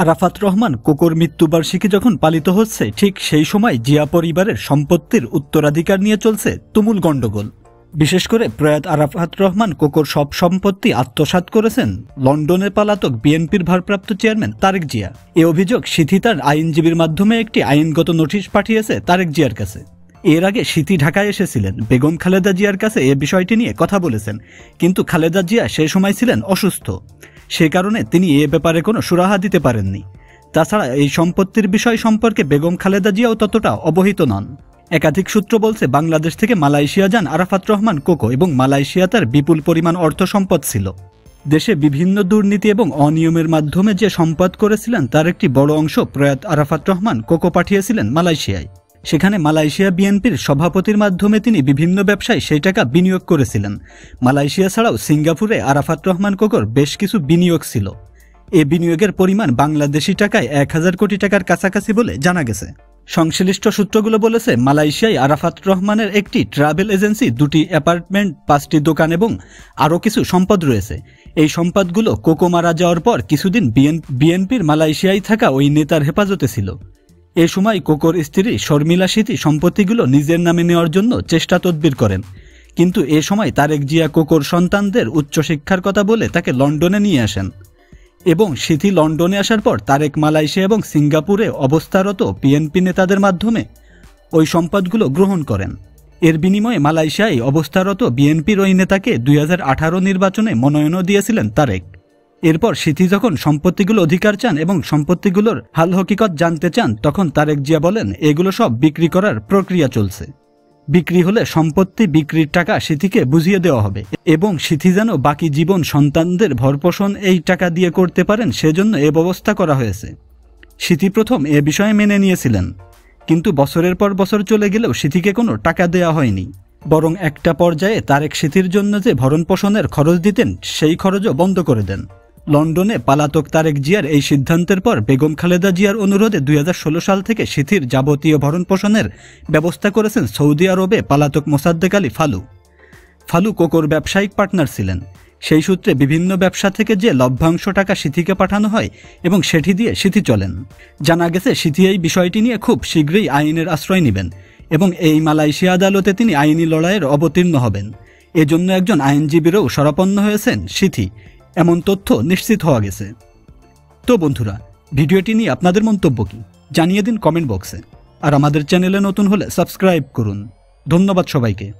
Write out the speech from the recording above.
আরাফাত রহমান কোকোর মৃত্যুবার্ষিকী যখন পালিত হচ্ছে, ঠিক সেই সময় জিয়া পরিবারের সম্পত্তির উত্তরাধিকার নিয়ে চলছে তুমুল গণ্ডগোল। বিশেষ করে প্রয়াত আরাফাত রহমান কোকোর সব সম্পত্তি আত্মসাৎ করেছেন লন্ডনে পালাতক বিএনপির ভারপ্রাপ্ত চেয়ারম্যান তারেক জিয়া। এ অভিযোগ সিথি তার আইনজীবীর মাধ্যমে একটি আইনগত নোটিশ পাঠিয়েছে তারেক জিয়ার কাছে। এর আগে সিথি ঢাকায় এসেছিলেন। বেগম খালেদা জিয়ার কাছে এ বিষয়টি নিয়ে কথা বলেছেন। কিন্তু খালেদা জিয়া সে সময় ছিলেন অসুস্থ। সে কারণে তিনি এ ব্যাপারে কোনো সুরাহা দিতে পারেননি। তাছাড়া এই সম্পত্তির বিষয় সম্পর্কে বেগম খালেদা জিয়াও ততটা অবহিত নন। একাধিক সূত্র বলছে, বাংলাদেশ থেকে মালয়েশিয়া যান আরাফাত রহমান কোকো এবং মালয়েশিয়া তার বিপুল পরিমাণ অর্থ সম্পদ ছিল। দেশে বিভিন্ন দুর্নীতি এবং অনিয়মের মাধ্যমে যে সম্পদ করেছিলেন, তার একটি বড় অংশ প্রয়াত আরাফাত রহমান কোকো পাঠিয়েছিলেন মালয়েশিয়ায়। সেখানে মালয়েশিয়া বিএনপির সভাপতির মাধ্যমে তিনি বিভিন্ন ব্যবসায় সেই টাকা বিনিয়োগ করেছিলেন। মালয়েশিয়া ছাড়াও সিঙ্গাপুরে আরাফাত রহমান কোকর বেশ কিছু বিনিয়োগ ছিল। এ বিনিয়োগের পরিমাণ বাংলাদেশি টাকায় এক হাজার কোটি টাকার কাছাকাছি বলে জানা গেছে। সংশ্লিষ্ট সূত্রগুলো বলেছে, মালয়েশিয়ায় আরাফাত রহমানের একটি ট্রাভেল এজেন্সি, দুটি অ্যাপার্টমেন্ট, পাঁচটি দোকান এবং আরও কিছু সম্পদ রয়েছে। এই সম্পদগুলো কোকো মারা যাওয়ার পর কিছুদিন বিএনপির মালয়েশিয়ায় থাকা ওই নেতার হেফাজতে ছিল। এ সময় কোকোর স্ত্রী শর্মিলা স্মৃতি সম্পত্তিগুলো নিজের নামে নেওয়ার জন্য চেষ্টা তদবির করেন। কিন্তু এ সময় তারেক জিয়া কোকোর সন্তানদের উচ্চশিক্ষার কথা বলে তাকে লন্ডনে নিয়ে আসেন। এবং সিথি লন্ডনে আসার পর তারেক মালয়েশিয়া এবং সিঙ্গাপুরে অবস্থারত পিএনপি নেতাদের মাধ্যমে ওই সম্পদগুলো গ্রহণ করেন। এর বিনিময়ে মালয়েশিয়ায় অবস্থারত বিএনপির ওই নেতাকে দুই হাজার আঠারো নির্বাচনে মনোনয়নও দিয়েছিলেন তারেক। এরপর সিথি যখন সম্পত্তিগুলো অধিকার চান এবং সম্পত্তিগুলোর হাল হকিকত জানতে চান, তখন তারেক জিয়া বলেন, এগুলো সব বিক্রি করার প্রক্রিয়া চলছে। বিক্রি হলে সম্পত্তি বিক্রির টাকা সিথিকে বুঝিয়ে দেওয়া হবে এবং সিথি যেন বাকি জীবন সন্তানদের ভরপোষণ এই টাকা দিয়ে করতে পারেন, সেজন্য এ ব্যবস্থা করা হয়েছে। সিথি প্রথম এ বিষয়ে মেনে নিয়েছিলেন, কিন্তু বছরের পর বছর চলে গেলেও সিথিকে কোনো টাকা দেয়া হয়নি। বরং একটা পর্যায়ে তারেক সিথির জন্য যে ভরণ পোষণের খরচ দিতেন, সেই খরচও বন্ধ করে দেন। লন্ডনে পালাতক তারেক জিয়ার এই সিদ্ধান্তের পর বেগম খালেদা জিয়ার অনুরোধে দুই হাজার ষোলো সাল থেকে সিথির যাবতীয় ভরণ পোষণের ব্যবস্থা করেছেন সৌদি আরবে পালাতক মোসাদ্দেক আলী ফালু। ফালু কোকোর ব্যবসায়িক পার্টনার ছিলেন। সেই সূত্রে বিভিন্ন ব্যবসা থেকে যে লভ্যাংশ টাকা সিথিকে পাঠানো হয় এবং সেটি দিয়ে সিথি চলেন। জানা গেছে, সিথি এই বিষয়টি নিয়ে খুব শীঘ্রই আইনের আশ্রয় নেবেন এবং এই মালয়েশিয়া আদালতে তিনি আইনি লড়াইয়ের অবতীর্ণ হবেন। এজন্য একজন আইনজীবীরও সরাপন্ন হয়েছেন সিথি। এমন তথ্য নিশ্চিত হওয়া গেছে। তো বন্ধুরা, ভিডিওটি নিয়ে আপনাদের মন্তব্য কি? জানিয়ে দিন কমেন্ট বক্সে। আর আমাদের চ্যানেলে নতুন হলে সাবস্ক্রাইব করুন। ধন্যবাদ সবাইকে।